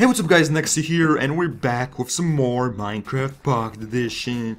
Hey, what's up guys, Nexy here, and we're back with some more Minecraft Pocket Edition.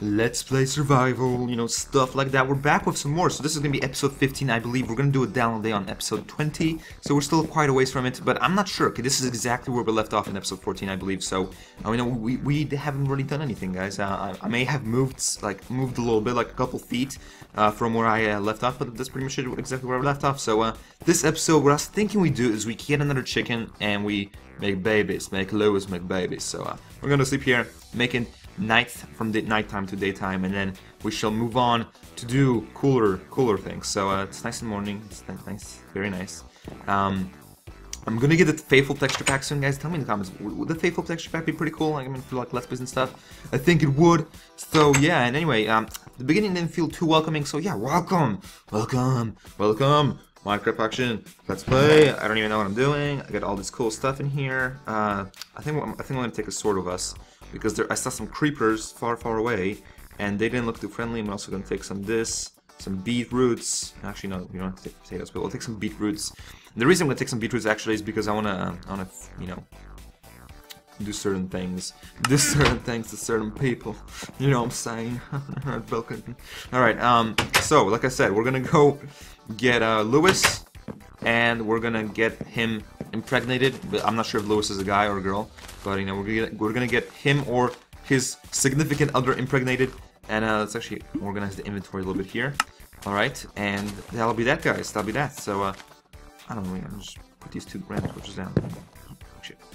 Let's play survival, you know, stuff like that. We're back with some more, so this is to be episode 15, I believe. We're to do a download day on episode 20, so we're still quite a ways from it, but I'm not sure. Okay, this is exactly where we left off in episode 14, I believe, so, I mean, we, we haven't really done anything, guys. Uh, I, I, may have moved, like, moved a little bit, like a couple feet uh, from where I uh, left off, but that's pretty much exactly where I left off. So, uh, this episode, what I was thinking we do is we get another chicken, and we make babies, make Lewis make babies. So, uh, we're to sleep here, making night from the nighttime to daytime, and then we shall move on to do cooler, cooler things. So uh, it's nice in the morning. It's nice, very nice. Um, I'm gonna get the Faithful texture pack soon, guys. Tell me in the comments, would the Faithful texture pack be pretty cool? Like, I mean, for like Let's Plays and stuff. I think it would. So yeah, and anyway, um, the beginning didn't feel too welcoming. So yeah, welcome, welcome, welcome. Minecraft action. Let's play. I don't even know what I'm doing. I got all this cool stuff in here. Uh, I think I think I'm gonna take a sword with us because there, I saw some creepers far, far away, and they didn't look too friendly. I'm also to take some this, some beetroots. Actually, no, we don't have to take potatoes, but we'll take some beetroots. And the reason I'm to take some beetroots actually is because I want to, I want to, you know, do certain things, do certain things to certain people. You know what I'm saying? Alright, um, so, like I said, we're gonna go get, uh, Lewis, and we're gonna get him impregnated. But I'm not sure if Lewis is a guy or a girl, but you know we're gonna we're gonna get him or his significant other impregnated. And uh, let's actually organize the inventory a little bit here. All right, and that'll be that, guys. That'll be that. So uh, I don't know. Just put these two random torches down.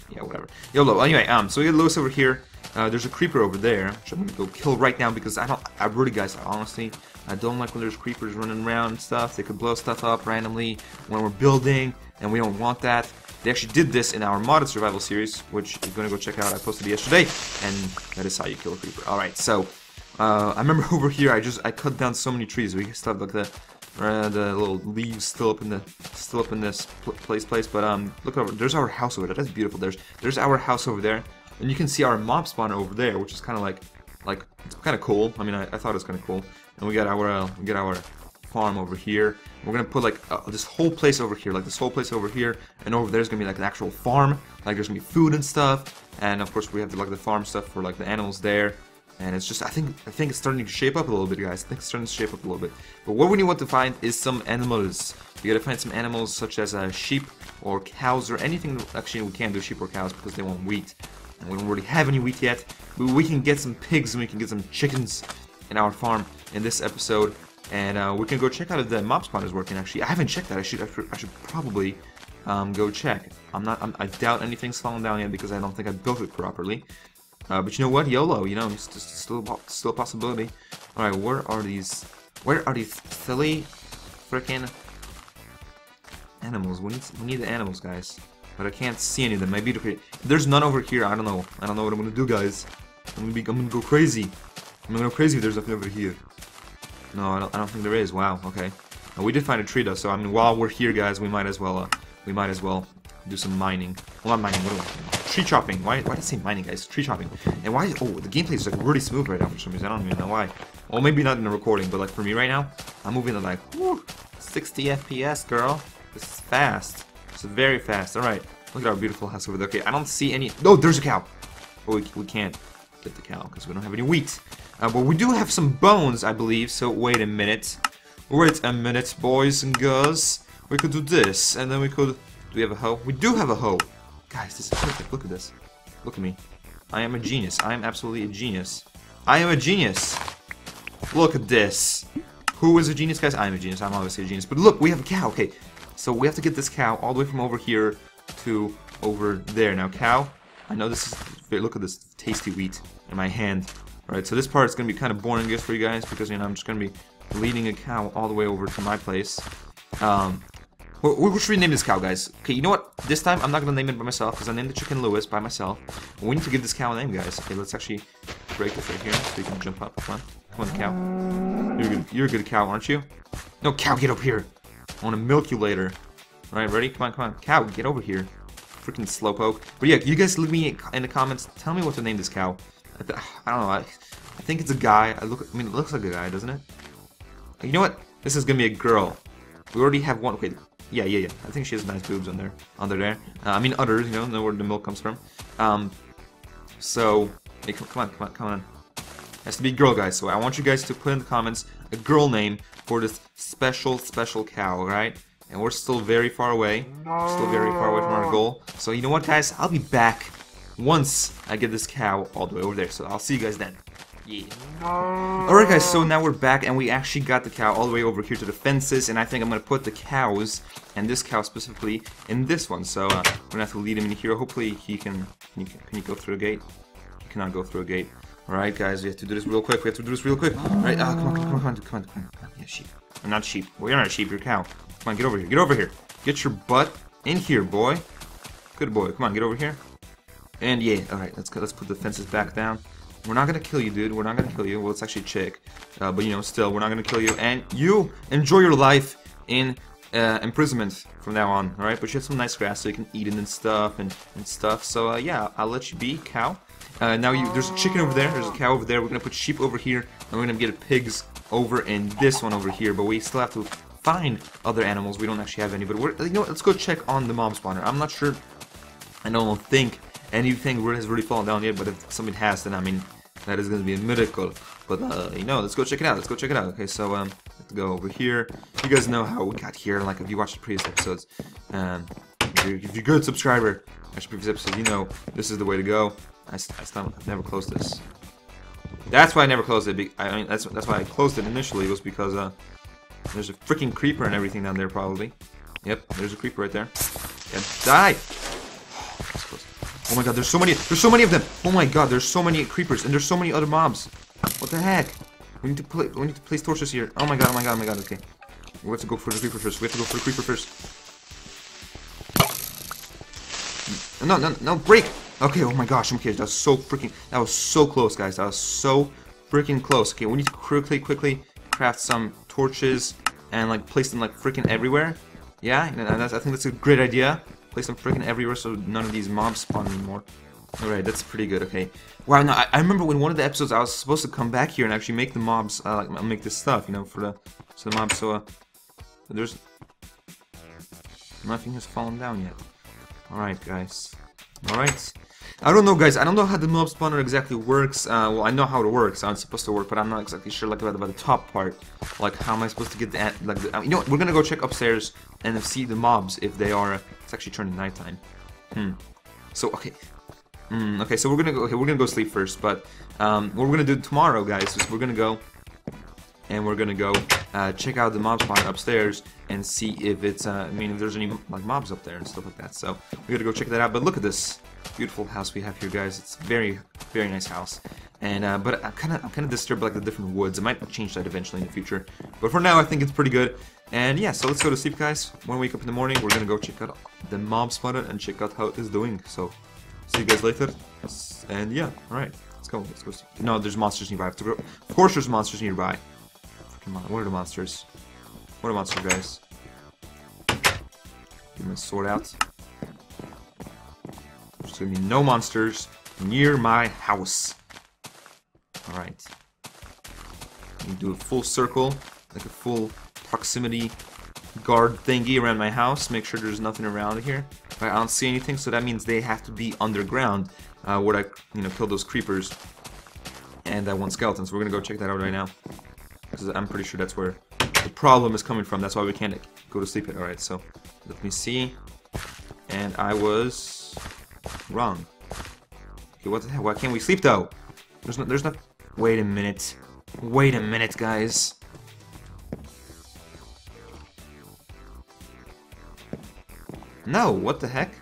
Yeah, whatever. YOLO. Anyway, um, so we get Lewis over here. Uh, there's a creeper over there, which I'm gonna go kill right now because I don't. I really, guys, honestly, I don't like when there's creepers running around and stuff. They could blow stuff up randomly when we're building, and we don't want that. They actually did this in our modded survival series, which you're gonna go check out. I posted yesterday, and that is how you kill a creeper. All right, so uh, I remember over here, I just I cut down so many trees. We still have like the uh, the little leaves still up in the still up in this pl place place. But um, look over. There's our house over there. That's beautiful. There's there's our house over there, and you can see our mob spawner over there, which is kind of like like it's kind of cool. I mean, I, I thought it was kind of cool. And we got our uh, we got our farm over here. We're gonna put like uh, this whole place over here, like this whole place over here, and over there's gonna be like an actual farm. Like there's gonna be food and stuff, and of course we have the, like the farm stuff for like the animals there. And it's just, I think, I think it's starting to shape up a little bit, guys. I think it's starting to shape up a little bit. But what we need want to find is some animals. We gotta find some animals such as uh, sheep or cows or anything. Actually, we can't do sheep or cows because they want wheat, and we don't really have any wheat yet. But we can get some pigs and we can get some chickens in our farm in this episode. And uh, we can go check out if the mob spawn is working. Actually, I haven't checked that. I should, I should, I should probably um, go check. I'm not. I'm, i doubt anything's fallen down yet because I don't think I built it properly. Uh, but you know what? YOLO. You know, it's still, still a possibility. All right, where are these? Where are these silly, freaking animals? We need, we need the animals, guys. But I can't see any of them. Maybe there's none over here. I don't know. I don't know what I'm gonna do, guys. I'm gonna be. I'm gonna go crazy. I'm gonna go crazy if there's nothing over here. No, I don't, I don't think there is. Wow, okay. we did find a tree though, so I mean, while we're here, guys, we might as well, uh, we might as well do some mining. Well, not mining, what do I Tree chopping. Why, why did I say mining, guys? Tree chopping. And why, oh, the gameplay is like really smooth right now for some reason. I don't even know why. Well, maybe not in the recording, but like for me right now, I'm moving at like, whoo, 60 FPS, girl. This is fast. It's very fast. All right, look at our beautiful house over there. Okay, I don't see any, no, there's a cow. Oh, we, we can't get the cow because we don't have any wheat. Uh, but we do have some bones, I believe, so wait a minute. Wait a minute, boys and girls. We could do this, and then we could... Do we have a hoe? We do have a hoe! Guys, this is perfect. Look at this. Look at me. I am a genius. I am absolutely a genius. I am a genius! Look at this. Who is a genius, guys? I am a genius. I'm obviously a genius. But look, we have a cow. Okay, so we have to get this cow all the way from over here to over there. Now, cow, I know this is... Look at this tasty wheat in my hand. Right, so this part is going to be kind of boring, I guess, for you guys, because, you know, I'm just going to be leading a cow all the way over to my place. Um, what should rename this cow, guys? Okay, you know what? This time, I'm not to name it by myself, because I named the chicken Lewis by myself. We need to give this cow a name, guys. Okay, let's actually break this right here, so you can jump up. Come on. Come on, cow. You're a good, you're a good cow, aren't you? No, cow, get up here. I want to milk you later. Alright, ready? Come on, come on. Cow, get over here. Freaking slowpoke. But yeah, you guys leave me in the comments. Tell me what to name this cow. I, I don't know. I, I think it's a guy. I look. I mean, it looks like a guy, doesn't it? You know what? This is gonna be a girl. We already have one. Okay, yeah, yeah, yeah. I think she has nice boobs under, under there. Uh, I mean, udders, you know, know where the milk comes from. Um, so, hey, come, come on, come on, come on. It has to be girl, guys. So I want you guys to put in the comments a girl name for this special, special cow, right? And we're still very far away. Still very far away from our goal. So you know what, guys? I'll be back once I get this cow all the way over there. So I'll see you guys then. Yeah. Alright guys, so now we're back and we actually got the cow all the way over here to the fences and I think I'm gonna put the cows, and this cow specifically, in this one. So uh, we're gonna have to lead him in here. Hopefully he can, can you go through a gate? He cannot go through a gate. Alright guys, we have to do this real quick. We have to do this real quick. Alright, uh, come on, come on, come on, come on, come on. Yeah, sheep. I'm not sheep. Well, you're not a sheep, you're a cow. Come on, get over here. Get over here. Get your butt in here, boy. Good boy. Come on, get over here. And yeah, alright, let's. Let's put the fences back down. We're not gonna kill you, dude. We're not gonna kill you. Well, it's actually chick. Uh, but, you know, still, we're not gonna kill you. And you enjoy your life in uh, imprisonment from now on, alright? But you have some nice grass so you can eat it and stuff and, and stuff. So, uh, yeah, I'll let you be, cow. Uh, now, you, there's a chicken over there. There's a cow over there. We're gonna put sheep over here. And we're gonna get pigs over in this one over here. But we still have to find other animals. We don't actually have any. But, we're, you know? Let's go check on the mob spawner. I'm not sure. I don't think anything has really fallen down yet, but if something has, then I mean, that is going to be a miracle. But, uh, you know, let's go check it out. Let's go check it out. Okay, so, um, let's go over here. You guys know how we got here. Like, if you watched the previous episodes, um, if you're, if you're a good subscriber, watch previous episodes, you know this is the way to go. I, I I've never closed this. That's why I never closed it. I mean, that's that's why I closed it initially was because uh, there's a freaking creeper and everything down there probably. Yep, there's a creeper right there. Yeah, die! Oh my god, there's so many, there's so many of them. Oh my god, there's so many creepers and there's so many other mobs. What the heck? We need to play, we need to place torches here. Oh my god, oh my god, oh my god, okay. We have to go for the creeper first. We have to go for the creeper first. No, no, no, break! Okay, oh my gosh, I'm kidding. That was so freaking, that was so close, guys. That was so freaking close. Okay, we need to quickly, quickly craft some torches and like place them like freaking everywhere. Yeah, I think that's a great idea. Place them freaking everywhere so none of these mobs spawn anymore. Alright, that's pretty good, okay. Wow, no, I, I, remember when one of the episodes I was supposed to come back here and actually make the mobs, uh, like, make this stuff, you know, for the, so the mobs, so, uh, there's, nothing has fallen down yet. Alright, guys. Alright. I don't know, guys. I don't know how the mob spawner exactly works. Uh, well, I know how it works. How it's supposed to work, but I'm not exactly sure, like, about, about the top part. Like, how am I supposed to get that? Like, the, you know what? We're gonna go check upstairs and see the mobs if they are. It's actually turning nighttime. Hmm. So, okay. Hmm. Okay. So we're gonna go. Okay, we're gonna go sleep first. But um, what we're gonna do tomorrow, guys, is we're gonna go and we're gonna go uh, check out the mob spawner upstairs and see if it's. Uh, I mean, if there's any like mobs up there and stuff like that. So we gotta go check that out. But look at this beautiful house we have here, guys. It's very, very nice house. And uh, but I'm kind of, I'm kind of disturbed by like the different woods. I might change that eventually in the future. But for now, I think it's pretty good. And yeah, so let's go to sleep, guys. When we wake up in the morning, we're gonna go check out the mob spawner and check out how it is doing. So see you guys later. And yeah, all right, let's go. Let's go. See. No, there's monsters nearby. Of course, there's monsters nearby. Come on, what are the monsters? What are monsters, guys? Get my sword out. There's gonna be no monsters near my house. Alright. Do a full circle, like a full proximity guard thingy around my house. Make sure there's nothing around here. I don't see anything, so that means they have to be underground uh, where I, you know, kill those creepers. And I want skeletons. We're gonna go check that out right now. Because I'm pretty sure that's where the problem is coming from. That's why we can't go to sleep yet. Alright, so let me see. And I was Wrong. Okay, what the hell? Why can't we sleep though? There's no, there's no. Wait a minute. Wait a minute, guys. No, what the heck?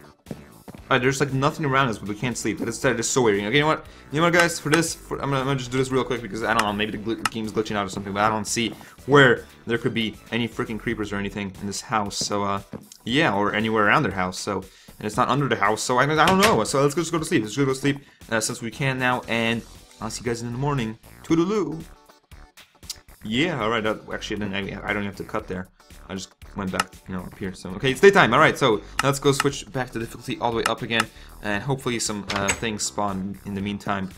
Alright, there's like nothing around us, but we can't sleep. That is, that is so weird. Okay, you know what? You know what, guys? For this, for, I'm, gonna, I'm, gonna, just do this real quick because I don't know, maybe the gl game's glitching out or something, but I don't see where there could be any freaking creepers or anything in this house. So, uh, yeah, or anywhere around their house. So, and it's not under the house, so I, I don't know. So let's just go to sleep. Let's go to sleep uh, since we can now, and I'll see you guys in the morning. Toodaloo. Yeah, alright, actually, then I, I don't have to cut there. I just went back, you know, up here. So, okay, it's daytime. Alright, so let's go switch back to difficulty all the way up again. And hopefully some uh, things spawn in the meantime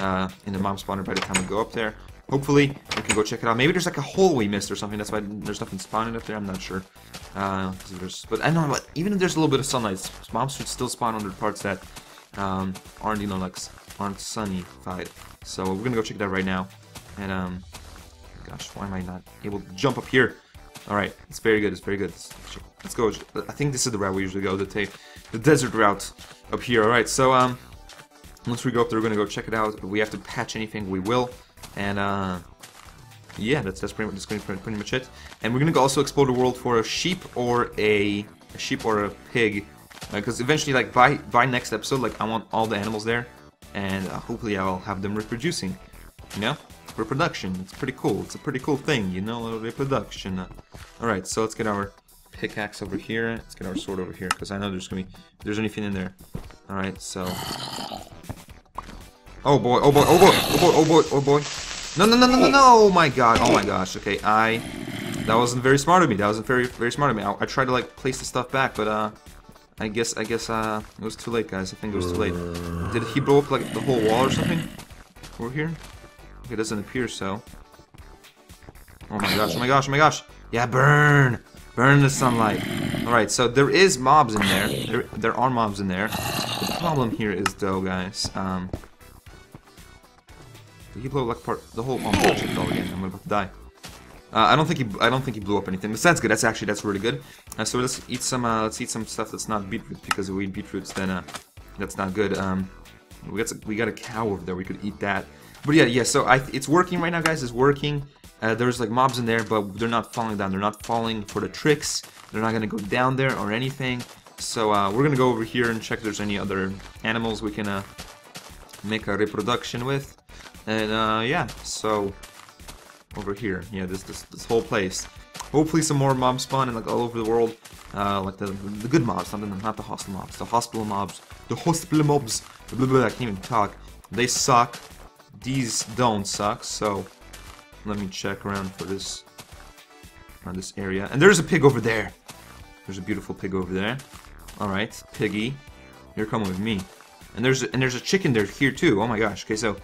uh, in the mob spawner by the time we go up there. hopefully we can go check it out. Maybe there's like a hole we missed or something. That's why there's nothing spawning up there. I'm not sure. Uh, but I know, but even if there's a little bit of sunlight, mobs should still spawn under parts that um, aren't, you know, like aren't sunny-fied. So we're gonna go check it out right now. And um, gosh, why am I not able to jump up here? All right, it's very good. It's very good. Let's go. I think this is the route we usually go. The the desert route up here. All right, so um, once we go up there, we're gonna go check it out. If we have to patch anything, we will. And uh, yeah, that's that's pretty much that's pretty, much it. And we're gonna also explore the world for a sheep or a, a sheep or a pig, because uh, eventually, like by by next episode, like I want all the animals there, and uh, hopefully I'll have them reproducing. You know, reproduction. It's pretty cool. It's a pretty cool thing, you know, reproduction. Uh, all right, so let's get our pickaxe over here. Let's get our sword over here, because I know there's gonna be there's anything in there. All right, so Oh boy, oh boy, oh boy, oh boy, oh boy, oh boy. No, no, no, no, no, no, oh my god, oh my gosh, okay, I... That wasn't very smart of me, that wasn't very, very smart of me. I, I tried to, like, place the stuff back, but, uh... I guess, I guess, uh, it was too late, guys. I think it was too late. Did he blow up, like, the whole wall or something? Over here? It doesn't appear so. Oh my gosh, oh my gosh, oh my gosh! Yeah, burn! Burn the sunlight. Alright, so there is mobs in there. There, there are mobs in there. The problem here is, though, guys, um... He blow like part the whole all again? I'm about to die. Uh, I don't think he I don't think he blew up anything. But that's good. That's actually that's really good. Uh, so let's eat some uh, let's eat some stuff that's not beetroot because if we eat beetroots then uh, that's not good. Um, we got we got a cow over there. We could eat that. But yeah, yeah. So I it's working right now, guys. It's working. Uh, there's like mobs in there, but they're not falling down. They're not falling for the tricks. They're not gonna go down there or anything. So uh, we're gonna go over here and check if there's any other animals we can uh, make a reproduction with. And uh, yeah, so over here, yeah, this this this whole place. Hopefully, some more mobs spawn in like all over the world, uh, like the the good mobs, not the not the hostile mobs, the hospital mobs, the hospital mobs. Blah, blah, blah, I can't even talk. They suck. These don't suck. So let me check around for this around this area. And there's a pig over there. There's a beautiful pig over there. All right, piggy, you're coming with me. And there's a, and there's a chicken there here too. Oh my gosh. Okay, so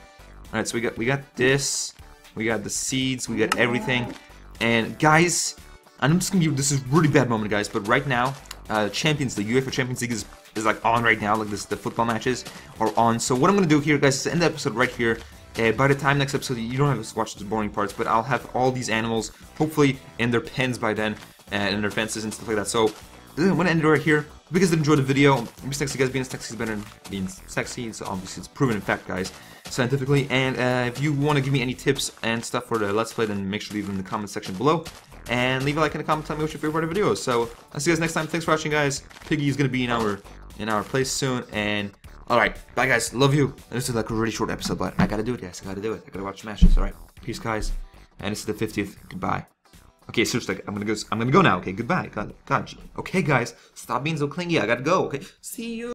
Alright, so we got we got this, we got the seeds, we got everything. And guys, I'm just gonna be this is really bad moment guys, but right now, uh Champions League, UEFA Champions League is is like on right now, like this the football matches are on. So what I'm gonna do here, guys, is end the episode right here. Uh, by the time next episode, you don't have to watch the boring parts, but I'll have all these animals, hopefully, in their pens by then, and their fences and stuff like that. So, I'm gonna end it right here. If you guys did enjoy the video, be sexy guys, being sexy is better than being sexy, so obviously it's proven in fact, guys scientifically. And uh, if you want to give me any tips and stuff for the Let's Play, then make sure to leave them in the comment section below. And leave a like in the comment, tell me what's your favorite part of videos. So, I'll see you guys next time. Thanks for watching, guys. Piggy is to be in our in our place soon. And, alright, bye, guys. Love you. This is like a really short episode, but I gotta do it, guys. I gotta do it. I gotta watch matches, alright? Peace, guys. And this is the 50th. Goodbye. Okay, seriously, I'm gonna go. I'm gonna go now. Okay, goodbye. God, God. Okay, guys, stop being so clingy. I gotta go. Okay, see you.